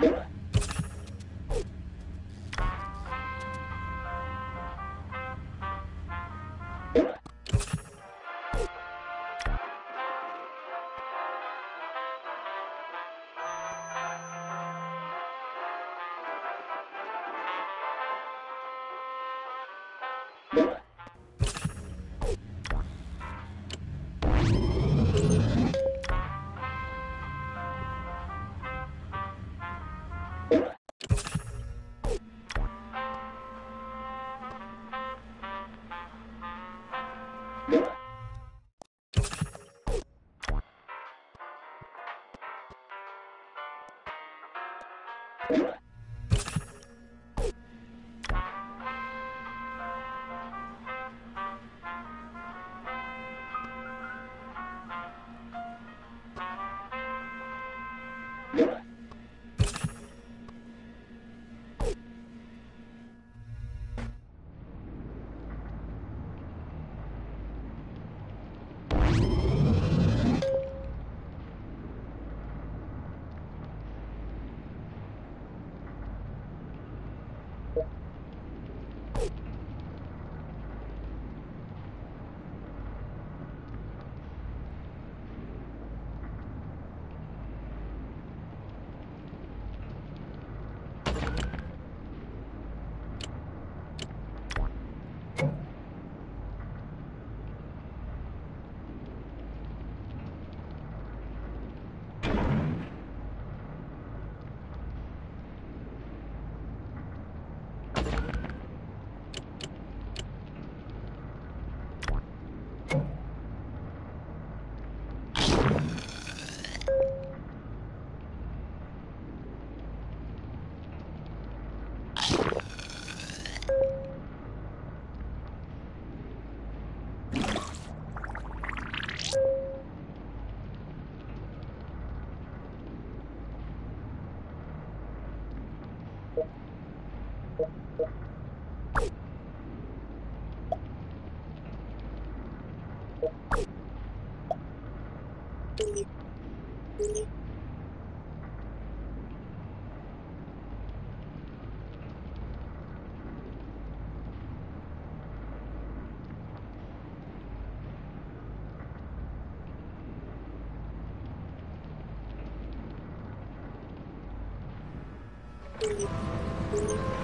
Huh? お願い。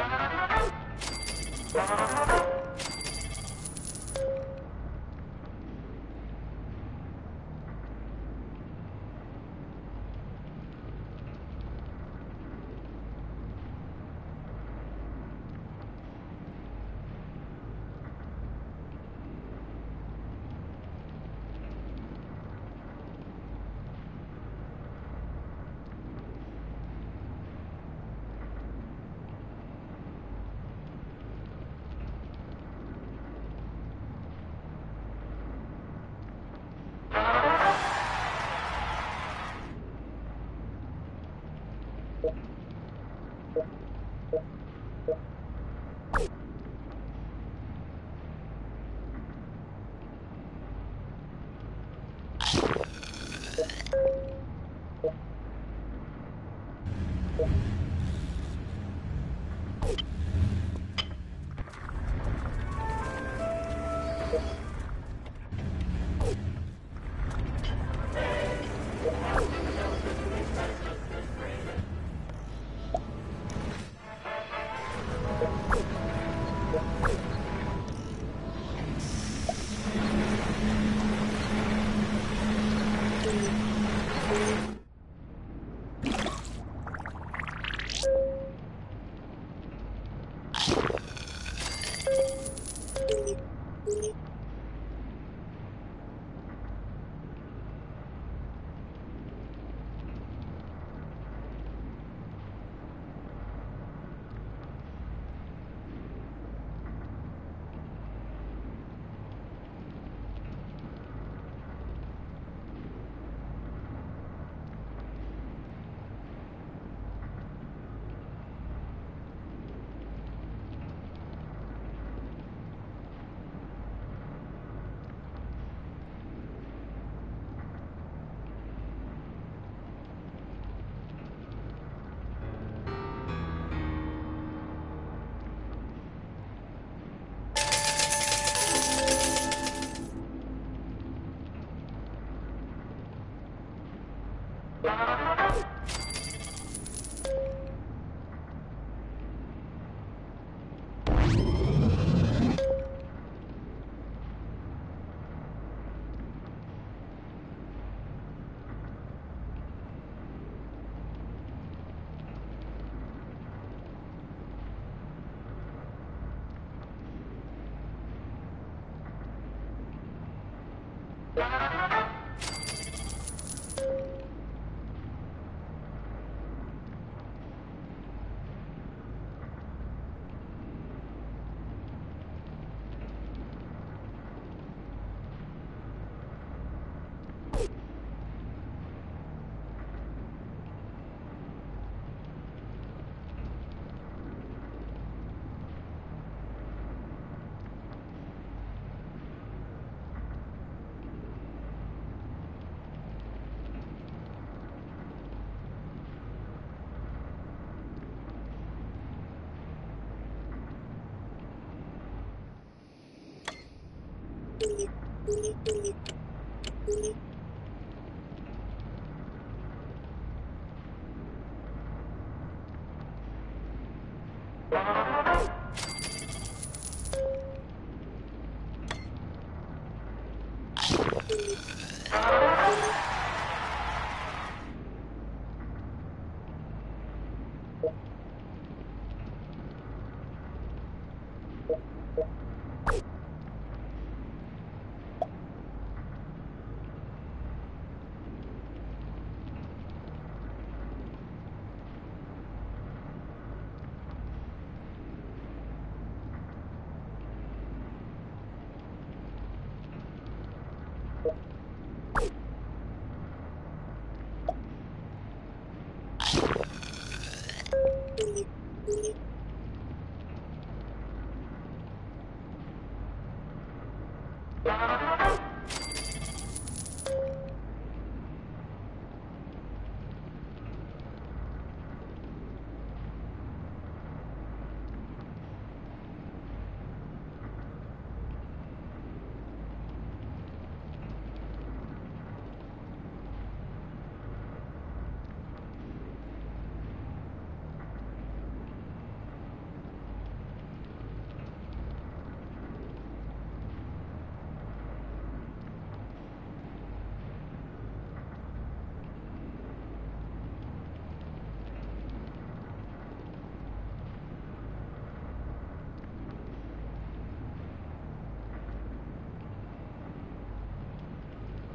you Thank you. Thank you.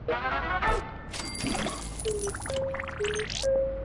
Thank you